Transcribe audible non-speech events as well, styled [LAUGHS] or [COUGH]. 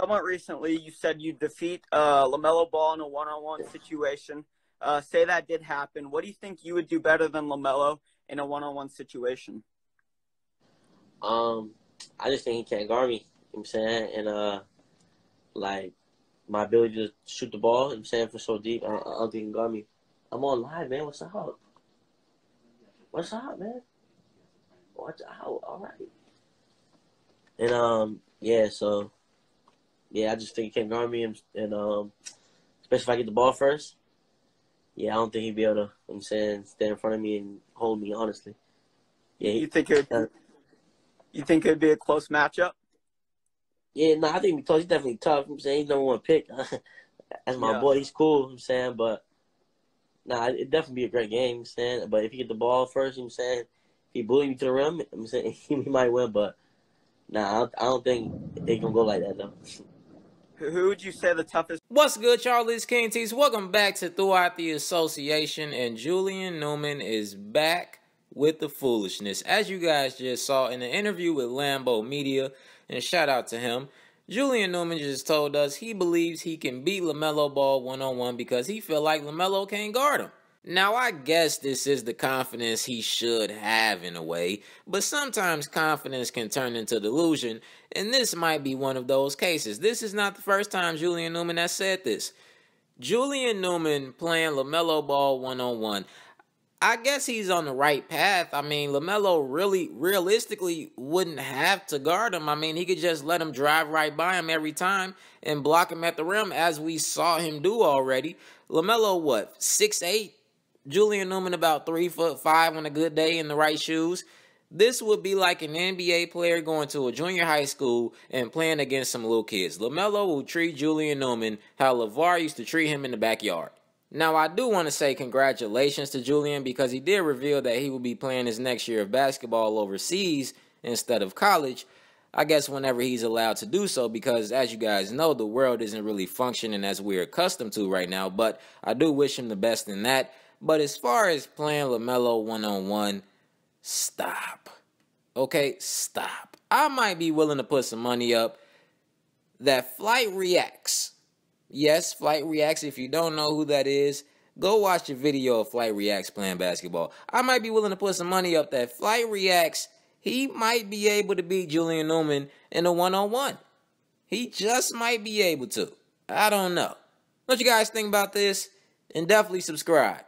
somewhat recently, you said you'd defeat uh, LaMelo Ball in a one-on-one situation. Uh, say that did happen. What do you think you would do better than LaMelo in a one-on-one situation? Um, I just think he can't guard me. You know what I'm saying? And uh, like my ability to shoot the ball. You know what I'm saying for so deep, I, I don't think he can guard me. I'm on live, man. What's up? What's up, man? Watch out. All right. And um, yeah. So yeah, I just think he can't guard me, and, and um, especially if I get the ball first. Yeah, I don't think he'd be able to. I'm saying stand in front of me and hold me. Honestly, yeah. He, you think it? Uh, you think it'd be a close matchup? Yeah, no, I think because he's definitely tough. I'm saying he's number one pick. [LAUGHS] That's my yeah. boy. He's cool. I'm saying, but nah, it'd definitely be a great game. I'm saying, but if he get the ball first, I'm saying, if he bully me to the rim, I'm saying [LAUGHS] he might win. But nah, I don't think it can go like that though. [LAUGHS] Who would you say the toughest? What's good, Charlie's King Tise? Welcome back to Throughout the Association, and Julian Newman is back with the foolishness. As you guys just saw in the interview with Lambo Media, and shout out to him, Julian Newman just told us he believes he can beat LaMelo Ball one on one because he feel like LaMelo can't guard him. Now, I guess this is the confidence he should have in a way, but sometimes confidence can turn into delusion, and this might be one of those cases. This is not the first time Julian Newman has said this. Julian Newman playing LaMelo Ball one on one. I guess he's on the right path. I mean, LaMelo really, realistically, wouldn't have to guard him. I mean, he could just let him drive right by him every time and block him at the rim, as we saw him do already. LaMelo, what, six eight, Julian Newman about three foot five on a good day in the right shoes. This would be like an NBA player going to a junior high school and playing against some little kids. LaMelo will treat Julian Newman how LaVar used to treat him in the backyard. Now, I do want to say congratulations to Julian because he did reveal that he will be playing his next year of basketball overseas instead of college. I guess whenever he's allowed to do so, because as you guys know, the world isn't really functioning as we're accustomed to right now. But I do wish him the best in that. But as far as playing LaMelo one on one, stop. Okay, stop. I might be willing to put some money up that Flight Reacts. Yes, Flight Reacts. If you don't know who that is, go watch a video of Flight Reacts playing basketball. I might be willing to put some money up that Flight Reacts. He might be able to beat Julian Newman in a one on one. He just might be able to. I don't know. What you guys think about this? And definitely subscribe.